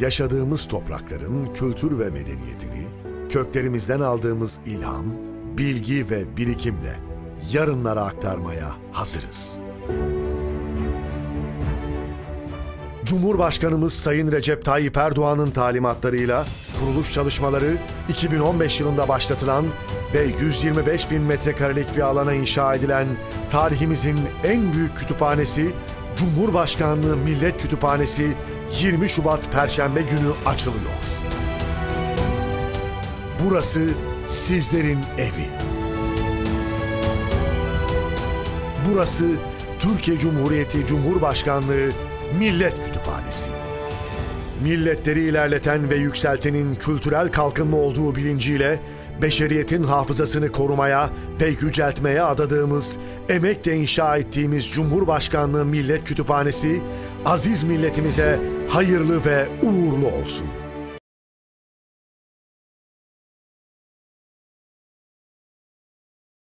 yaşadığımız toprakların kültür ve medeniyetini, köklerimizden aldığımız ilham, bilgi ve birikimle yarınlara aktarmaya hazırız. Cumhurbaşkanımız Sayın Recep Tayyip Erdoğan'ın talimatlarıyla kuruluş çalışmaları 2015 yılında başlatılan ve 125 bin metrekarelik bir alana inşa edilen tarihimizin en büyük kütüphanesi Cumhurbaşkanlığı Millet Kütüphanesi 20 Şubat Perşembe günü açılıyor. Burası sizlerin evi. Burası Türkiye Cumhuriyeti Cumhurbaşkanlığı Millet Kütüphanesi. Milletleri ilerleten ve yükseltenin kültürel kalkınma olduğu bilinciyle beşeriyetin hafızasını korumaya ve yüceltmeye adadığımız, emekle inşa ettiğimiz Cumhurbaşkanlığı Millet Kütüphanesi, aziz milletimize hayırlı ve uğurlu olsun.